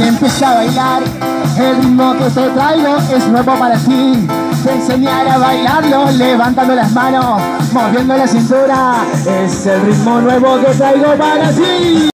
empieza a bailar. El ritmo que te traigo es nuevo para ti. Te enseñaré a bailarlo levantando las manos, moviendo la cintura. Es el ritmo nuevo que traigo para ti.